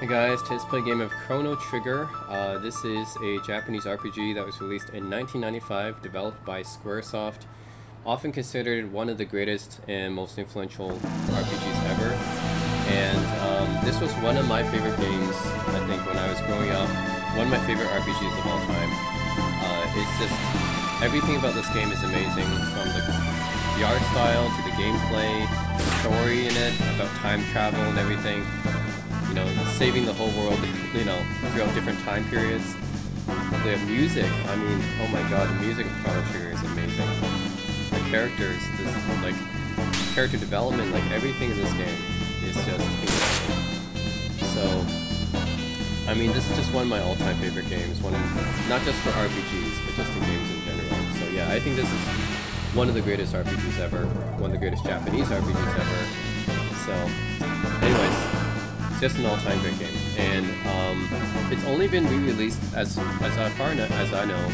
Hey guys, today's play a game of Chrono Trigger. Uh, this is a Japanese RPG that was released in 1995, developed by Squaresoft. Often considered one of the greatest and most influential RPGs ever. And um, this was one of my favorite games, I think, when I was growing up. One of my favorite RPGs of all time. Uh, it's just, everything about this game is amazing, from the, the art style to the gameplay, the story in it, about time travel and everything know, saving the whole world, you know, throughout different time periods. The music, I mean, oh my god, the music of Chrono Trigger is amazing. The characters, this, like, character development, like, everything in this game is just incredible. So, I mean, this is just one of my all-time favorite games, one of, not just for RPGs, but just in games in general. So yeah, I think this is one of the greatest RPGs ever, one of the greatest Japanese RPGs ever. So, anyways, just an all-time great game. And um, it's only been re-released, as as far as I know,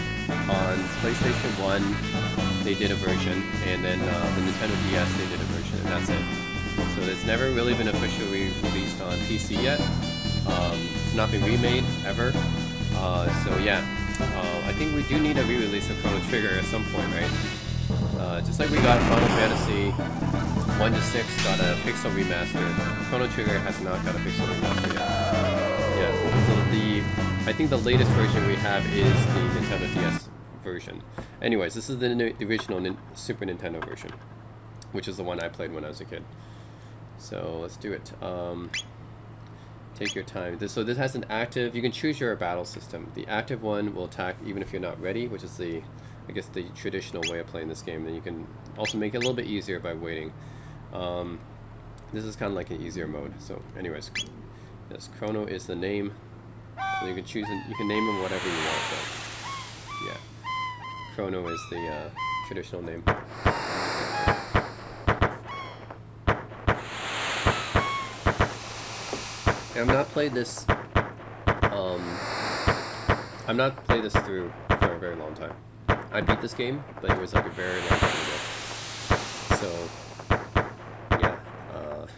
on PlayStation 1, they did a version, and then uh, the Nintendo DS, they did a version, and that's it. So it's never really been officially released on PC yet. Um, it's not been remade, ever. Uh, so yeah, uh, I think we do need a re-release of Chrono Trigger at some point, right? Uh, just like we got Final Fantasy 1 to 6 got a pixel remaster. Chrono Trigger has not got a pixel remaster yet. Yeah, so the I think the latest version we have is the Nintendo DS version. Anyways, this is the, the original Super Nintendo version, which is the one I played when I was a kid. So let's do it. Um, take your time. This, so this has an active, you can choose your battle system. The active one will attack even if you're not ready, which is the I guess the traditional way of playing this game. Then you can also make it a little bit easier by waiting. Um, this is kind of like an easier mode. So, anyways, yes, Chrono is the name. So you can choose, you can name him whatever you want. But yeah, Chrono is the uh, traditional name. I've not played this. Um, I've not played this through for a very long time. I beat this game, but it was like a very long time ago. So,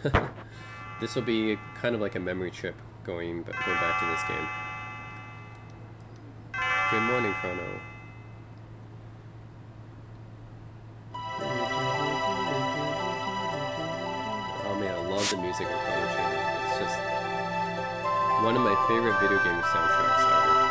this will be kind of like a memory trip going, going back to this game. Good morning, Chrono. Oh man, I love the music of Chrono Trigger. It's just one of my favorite video game soundtracks ever.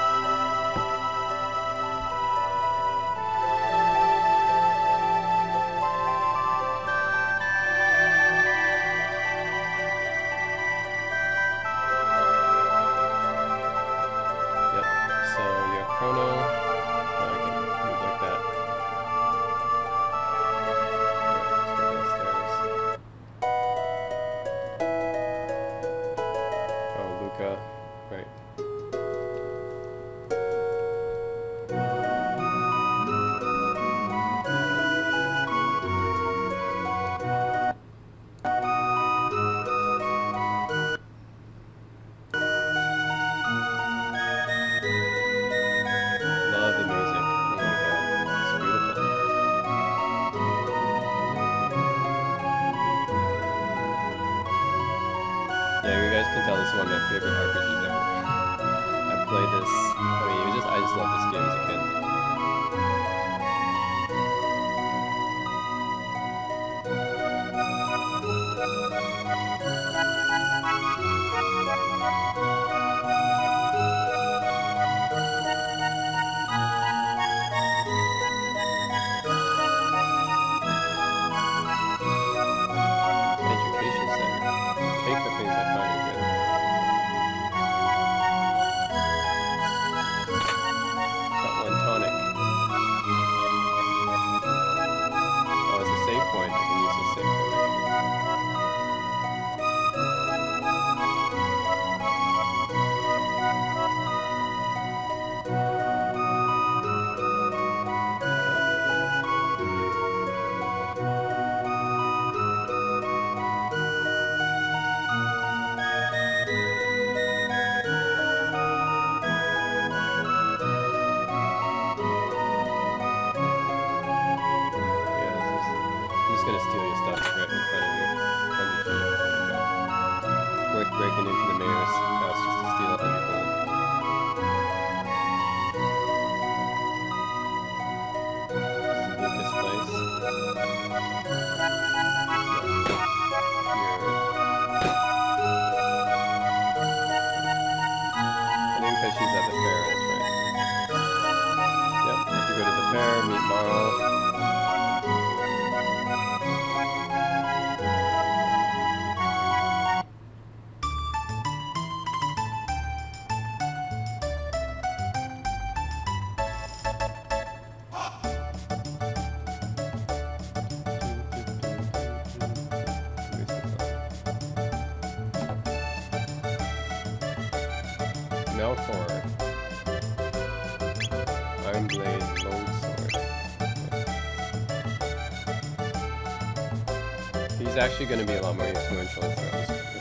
Actually going to be a lot more influential throughout this,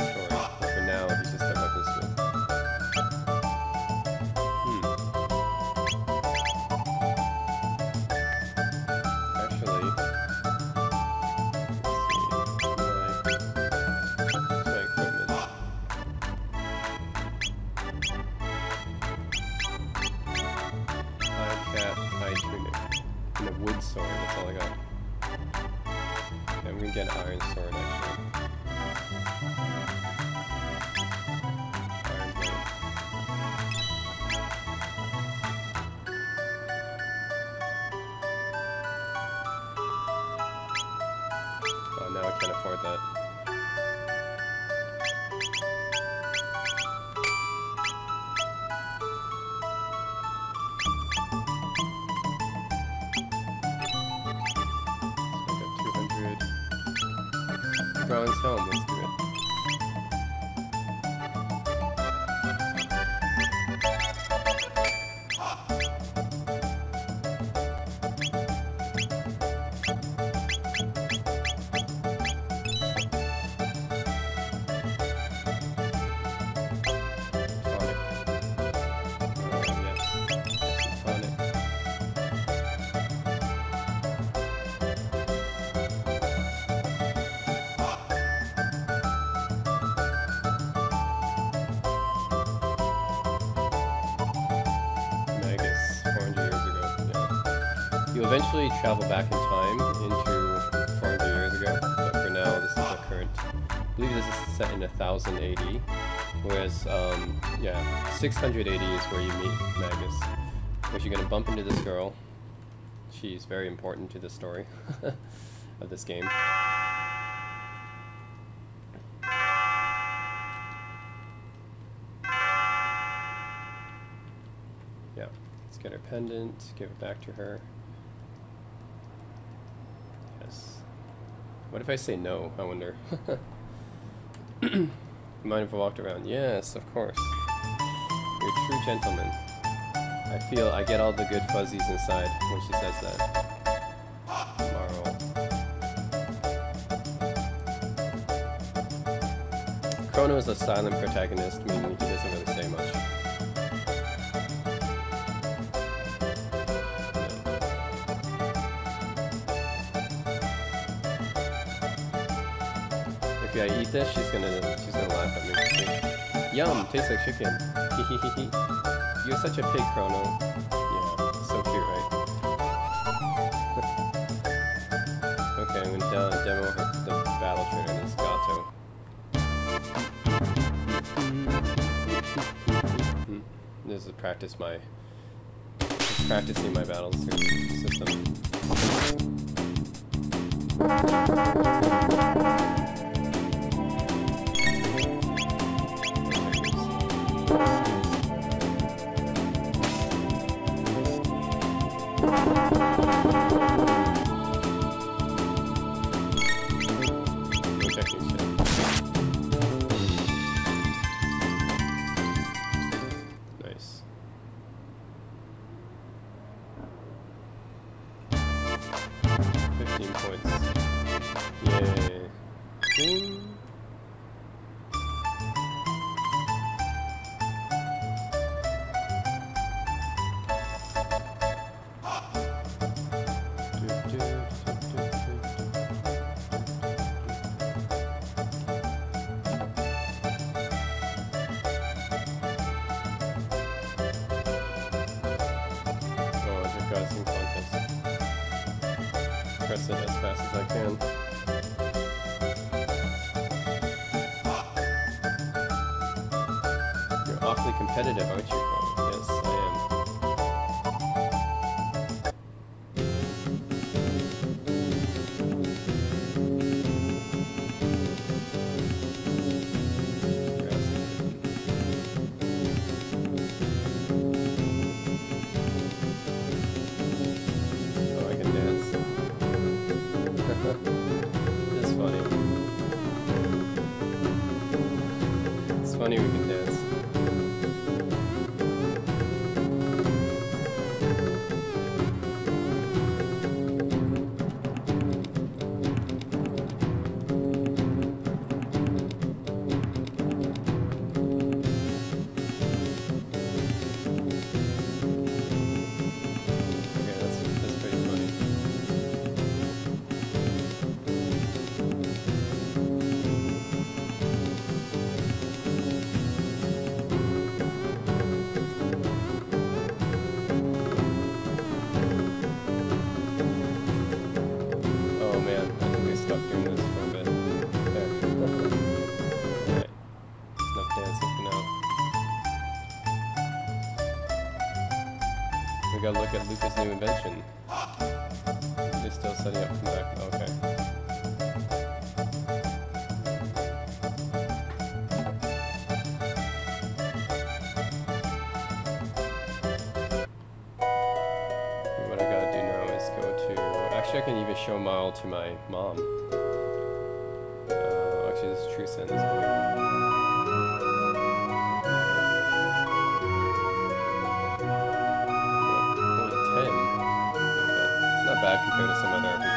travel back in time into 400 years ago, but for now, this is the current. I believe this is set in 1080, whereas, um, yeah, 600 AD is where you meet Magus, which you're gonna bump into this girl. She's very important to the story of this game. Yeah, let's get her pendant, give it back to her. Yes. What if I say no? I wonder. Mind if I walked around? Yes, of course. You're a true gentleman. I feel I get all the good fuzzies inside when she says that. Marle. Chrono is a silent protagonist, meaning he doesn't really say much. I eat this, she's gonna she's gonna laugh at me. Yum, tastes like chicken. You're such a pig, Chrono. Yeah, so cute, right? okay, I'm gonna de demo the battle trainer, this Gato. Hmm. This is practice my practicing my battle system. 15 points. Yay. Competitive, aren't you, Gotta look at Lucca's new invention. They're still setting up from. Okay. What I gotta do now is go to. Actually, I can even show Mile to my mom. Uh, actually, this is True Sense compared to some other RPG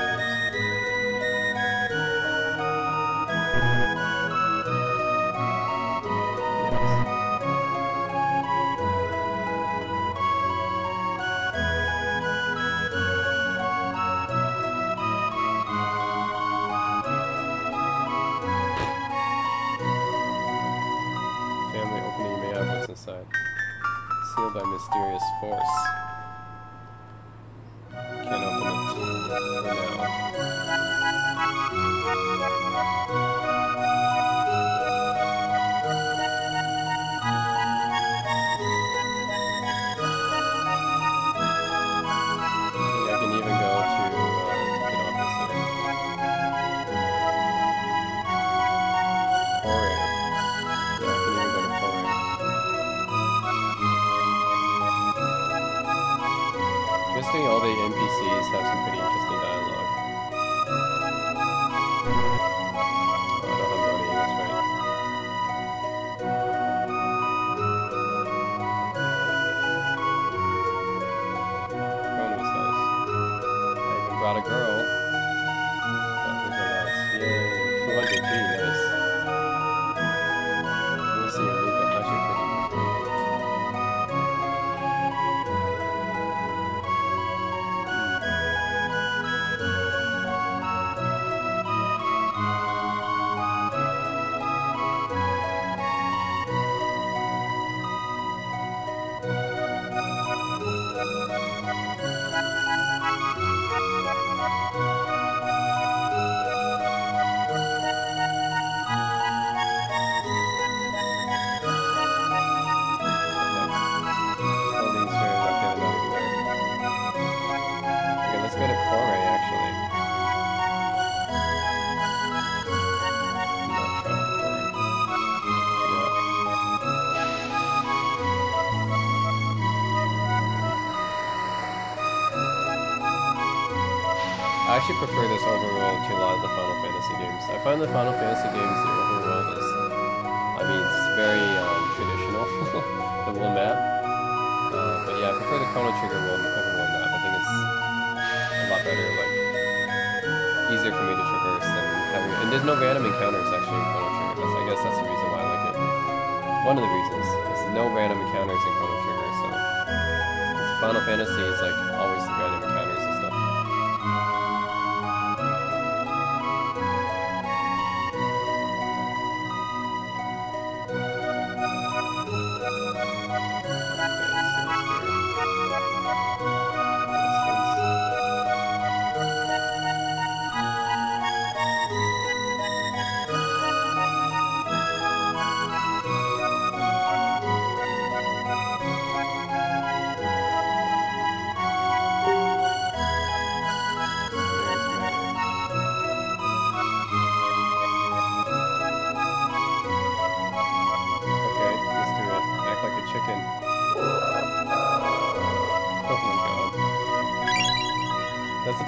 prefer overworld to a lot of the Final Fantasy games. I find the Final Fantasy games, the overworld is, I mean, it's very um, traditional, the little map. Uh, but yeah, I prefer the Chrono Trigger world, overworld map. I think it's a lot better, like, easier for me to traverse than having, and there's no random encounters actually in Chrono Trigger. That's, I guess that's the reason why I like it. One of the reasons is no random encounters in Chrono Trigger, so. Final Fantasy is like always the random encounters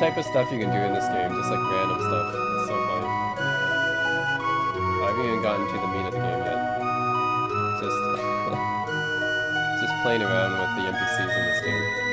type of stuff you can do in this game, just like random stuff. It's so funny. I haven't even gotten to the meat of the game yet. Just, just playing around with the NPCs in this game.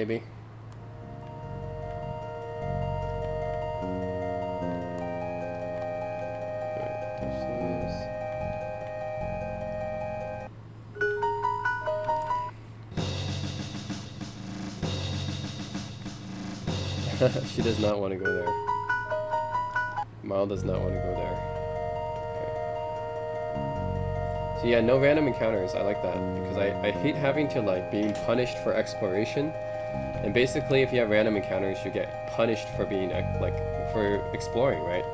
Is- she does not want to go there. Mal does not want to go there. Okay. So yeah, no random encounters. I like that because I, I hate having to like being punished for exploration. And basically, if you have random encounters, you get punished for being uh, like for exploring, right?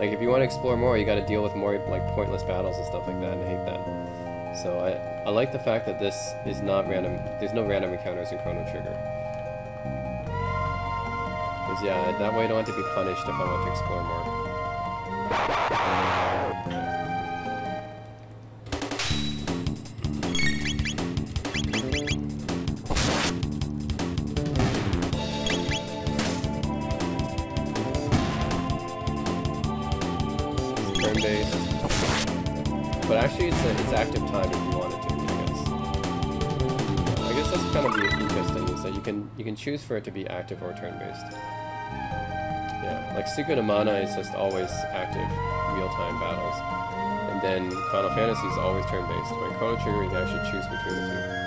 Like if you want to explore more, you got to deal with more like pointless battles and stuff like that. And I hate that. So I I like the fact that this is not random. There's no random encounters in Chrono Trigger. Because yeah, that way I don't have to be punished if I want to explore more. Choose for it to be active or turn-based. Yeah, like Secret of Mana is just always active, real-time battles. And then Final Fantasy is always turn-based. In Chrono Trigger, you actually choose between the two.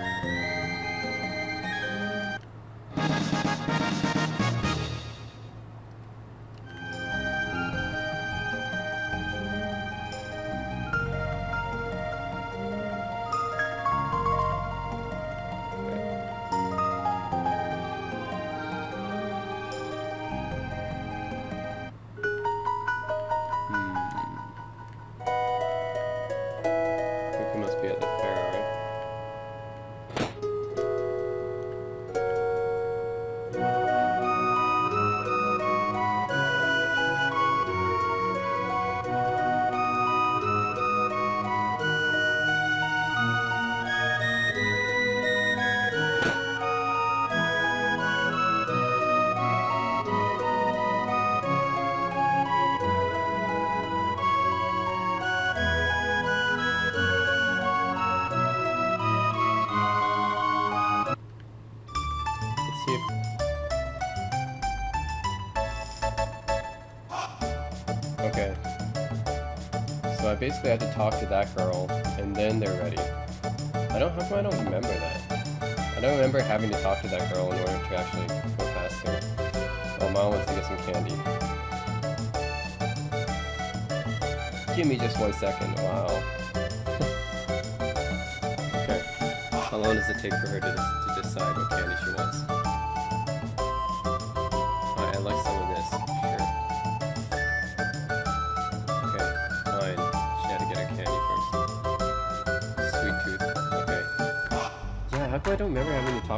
So I basically had to talk to that girl, and then they're ready. I don't... How come I don't remember that? I don't remember having to talk to that girl in order to actually go past her. Oh, Mom wants to get some candy. Give me just one second. Wow. okay. How long does it take for her to, to decide what candy she wants?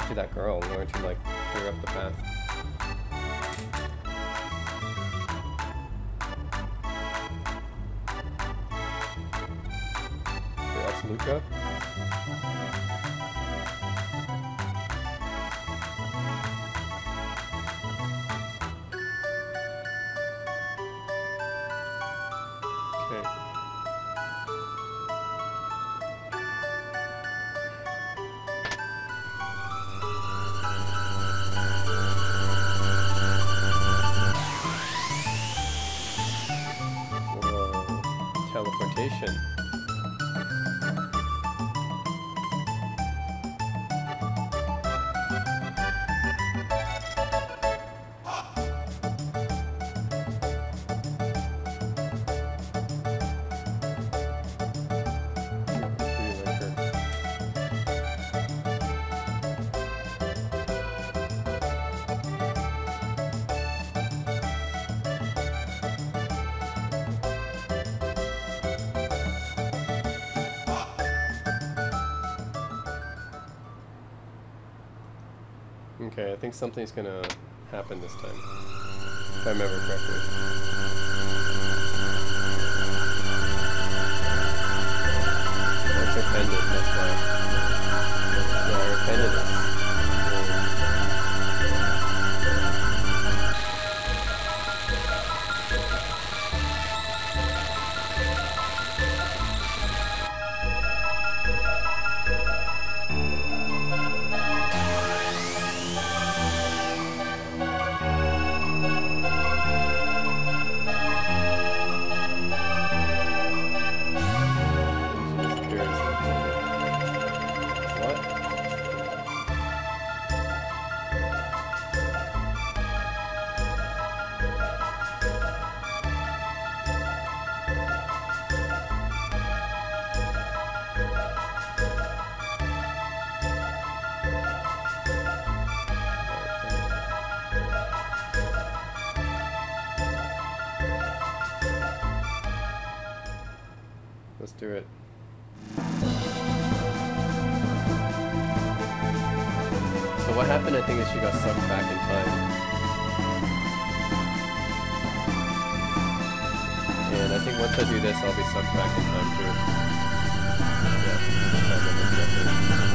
To that girl in order to like clear up the path? Okay, I think something's gonna happen this time. If I remember correctly. Pendant, that's why. Yeah, her pendant do it. So what happened, I think, is she got sucked back in time. And I think once I do this, I'll be sucked back in time too. Yeah,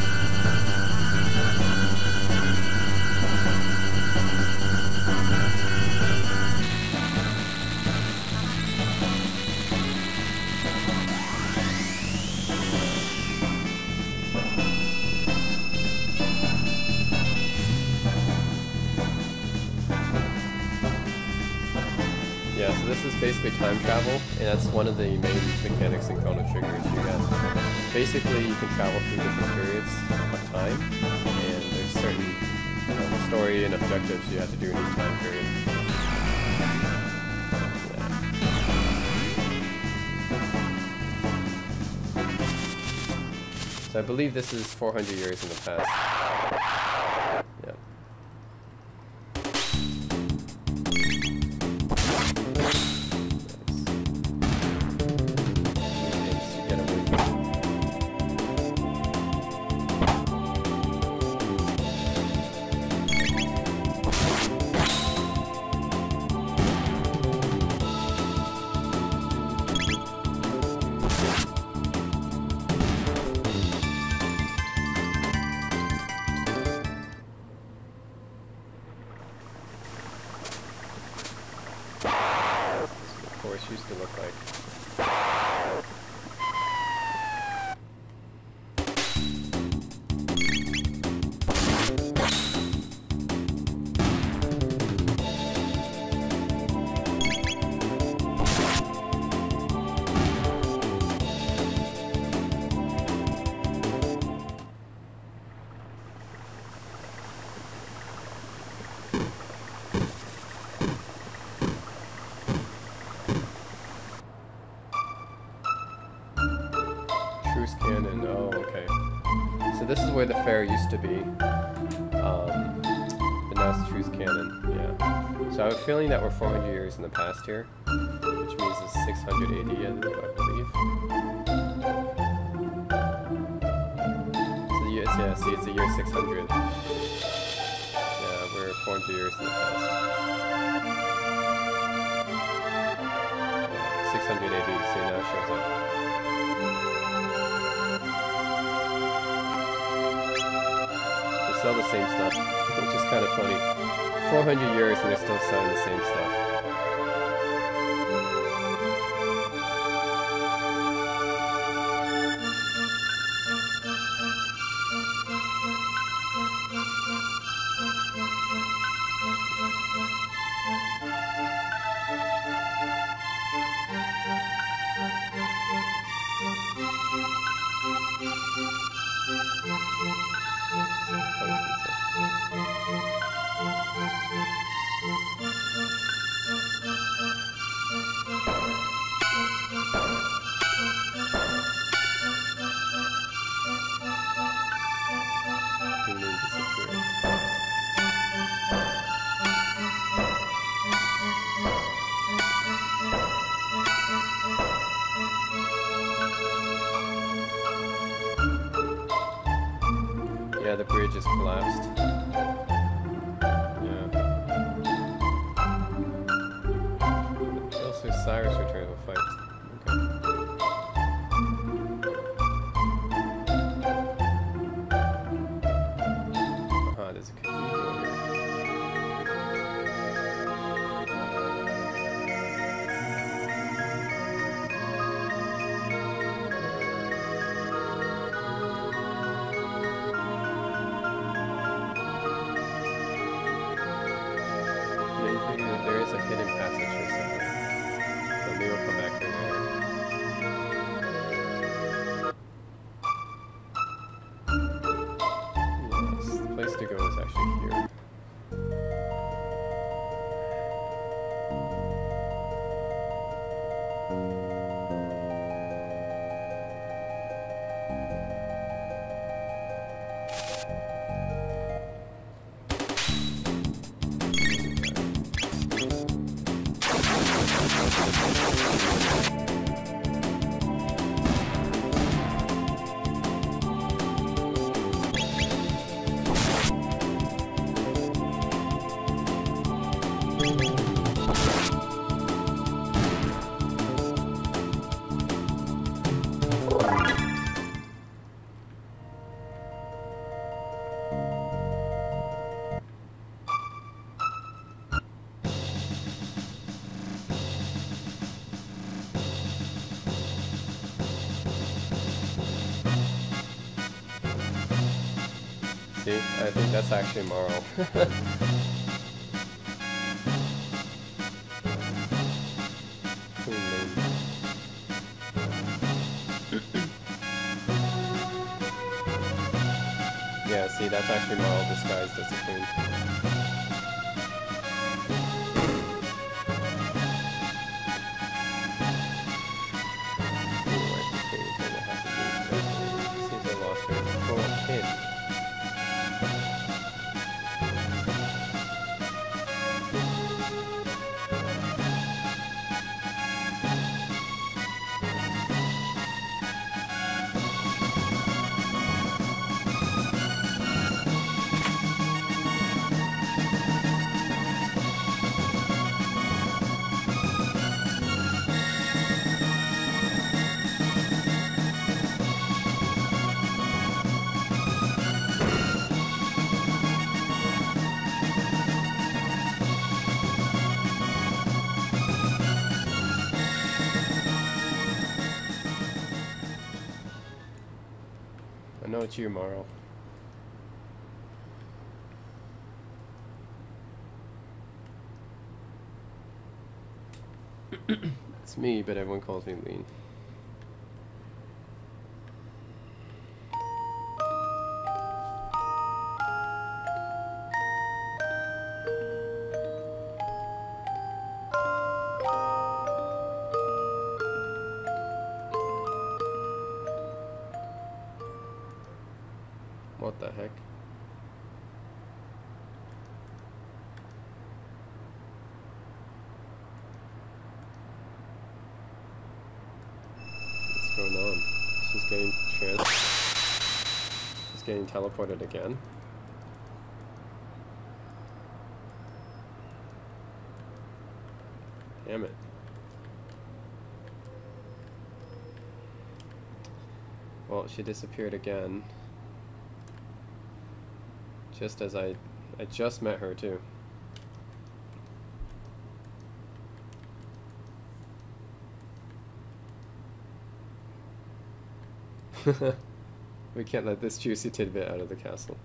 this is basically time travel, and that's one of the main mechanics in Chrono Trigger. You got basically you can travel through different periods of time, and there's certain you know, story and objectives you have to do in each time period. So I believe this is 400 years in the past. Where the fair used to be. Um, but now it's Truce Canyon, yeah. So I have a feeling that we're 400 years in the past here, which means it's 600 AD, I believe. So it's Yeah, see, it's the year 600. Yeah, we're 400 years in the past. Yeah, 600 AD, see, now it shows up. Sell the same stuff, which is kind of funny. 400 years and they're still selling the same stuff. Yeah, the bridge is collapsed. I think that's actually Marle. Yeah, see, that's actually Marle disguised as a queen. It's you, Marle. me, but everyone calls me Leene. Teleported again. Damn it. Well, she disappeared again. Just as I... I just met her, too. we can't let this juicy tidbit out of the castle.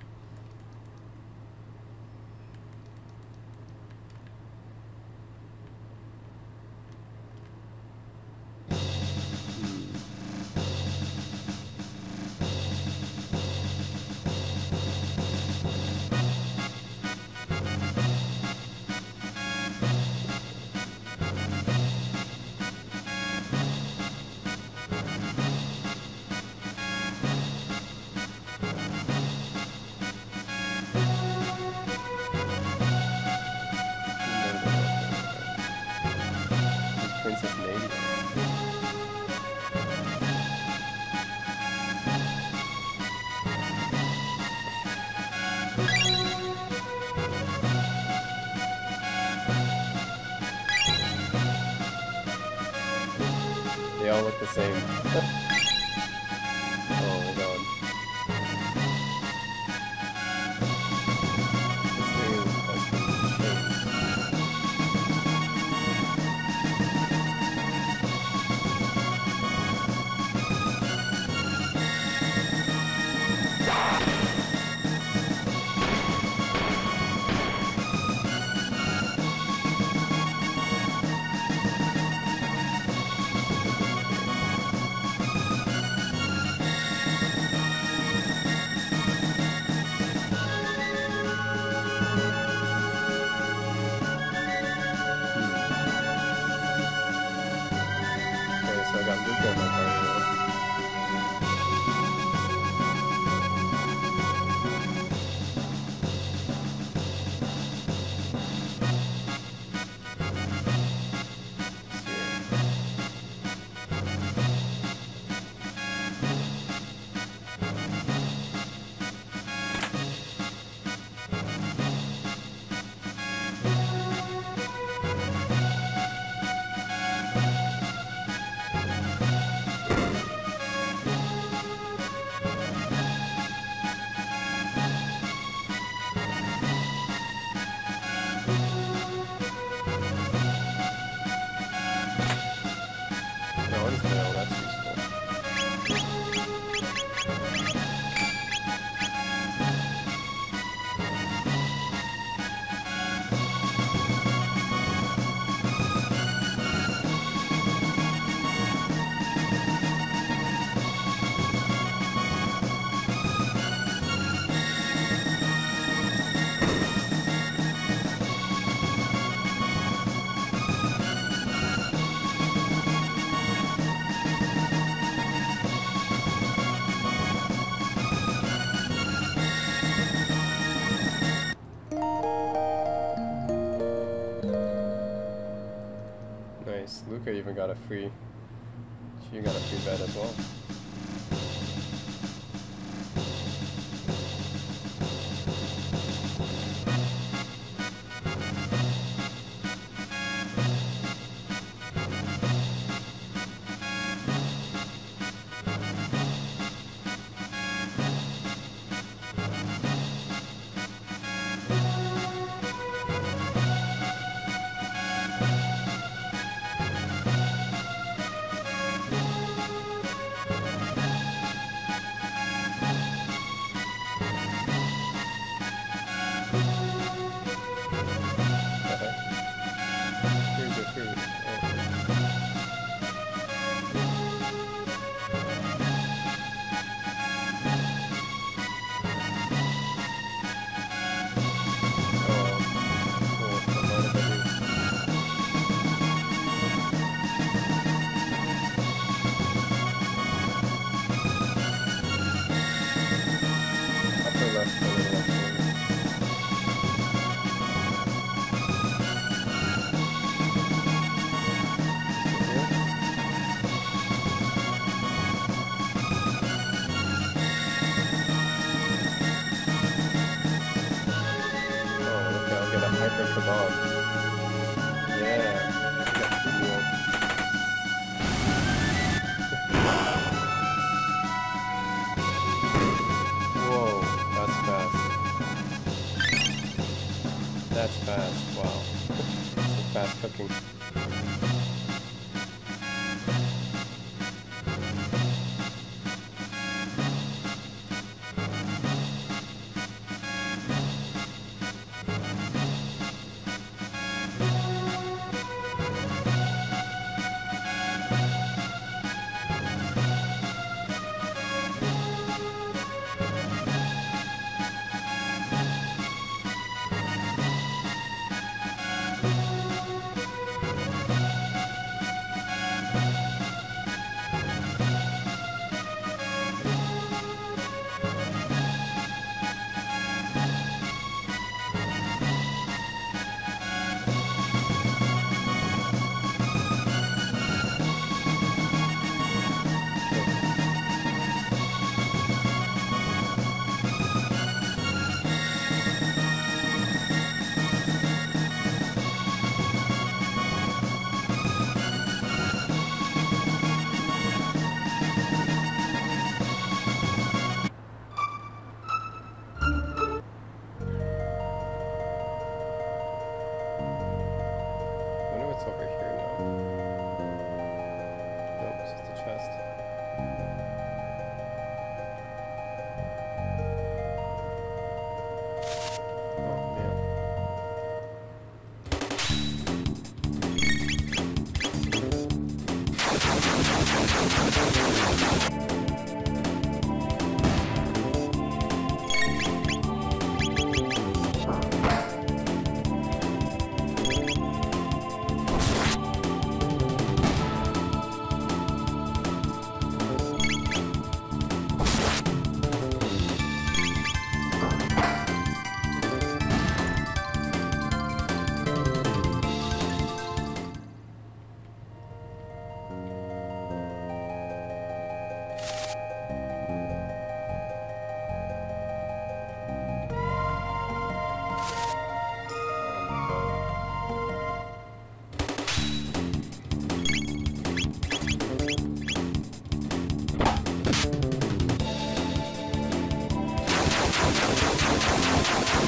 Got a free,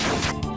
you.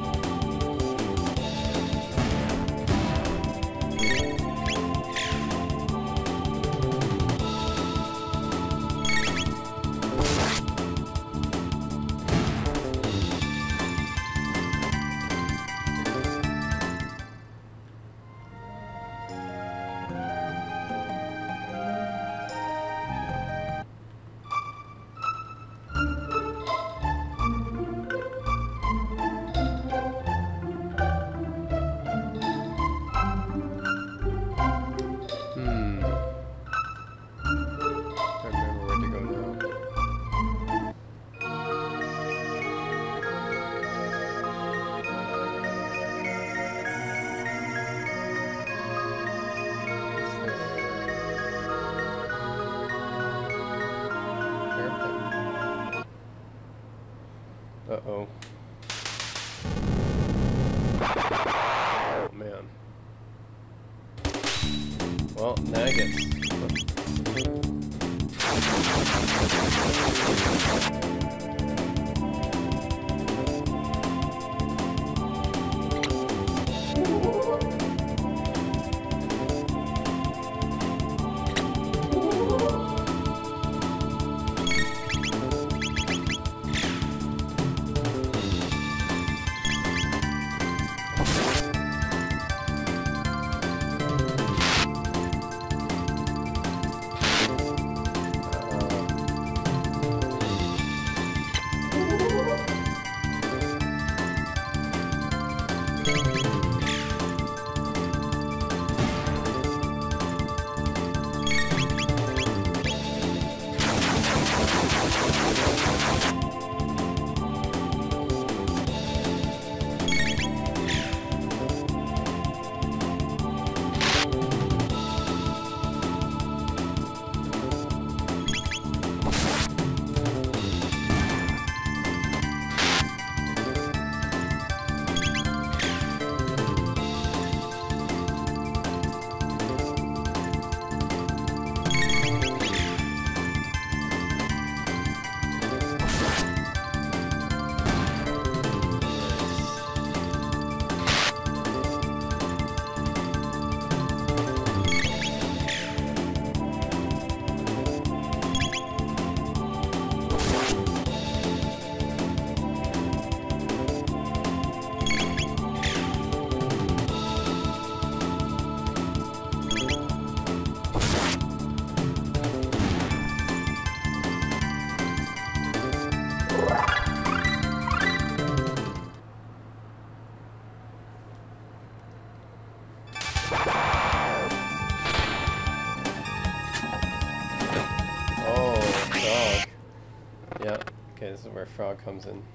Frog comes in.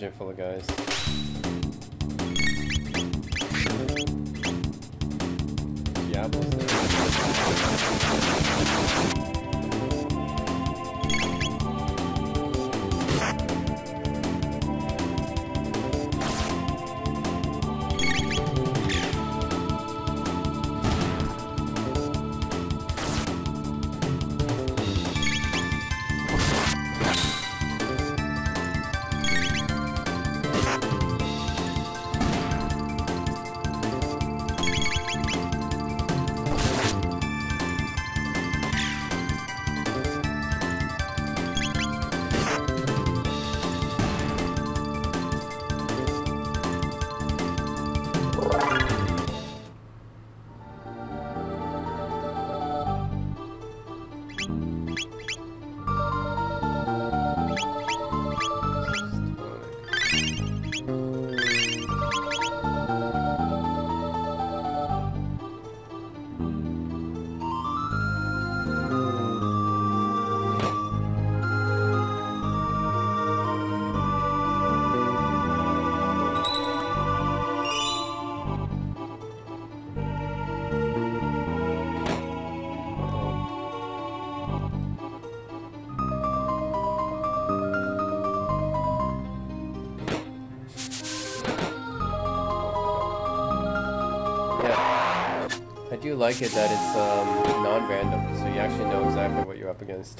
Dungeon full of guys. Do like it that it's um, non-random, so you actually know exactly what you're up against.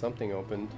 Something opened.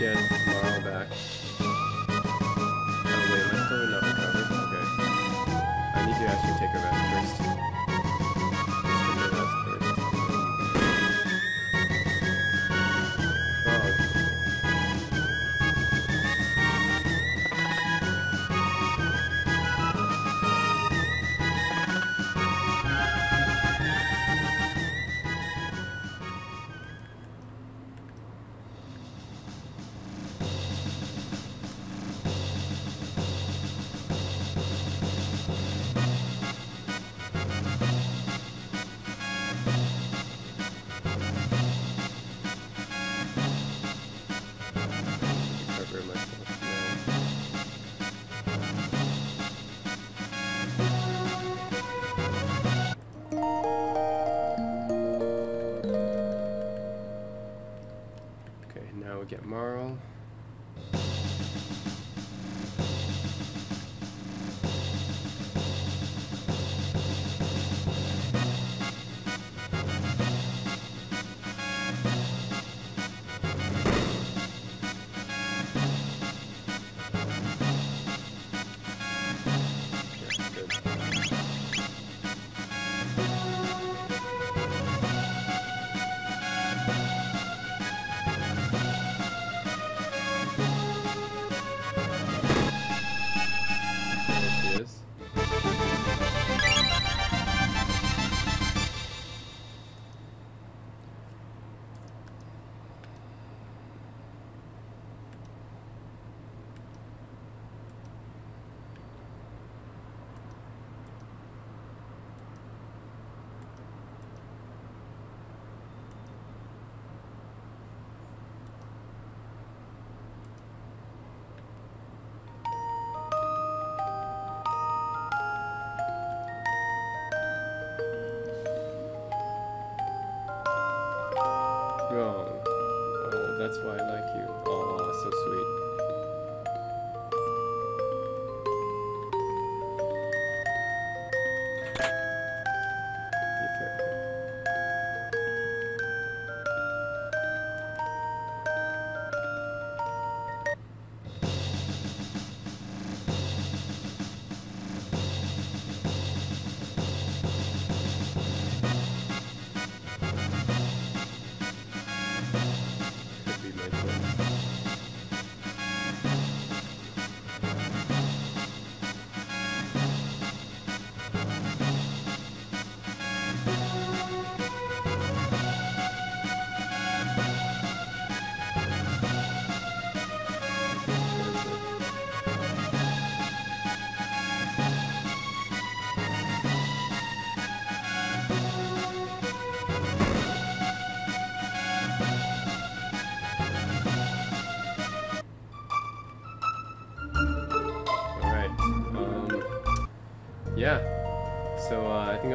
Get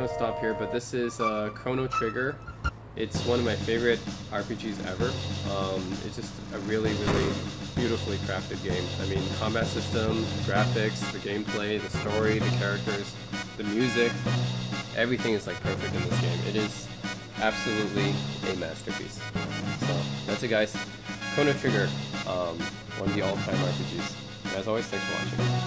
I stop here, but this is uh, Chrono Trigger. It's one of my favorite RPGs ever. Um, it's just a really, really beautifully crafted game. I mean, combat system, graphics, the gameplay, the story, the characters, the music, everything is like perfect in this game. It is absolutely a masterpiece. So that's it, guys. Chrono Trigger, um, one of the all-time RPGs. as always, thanks for watching.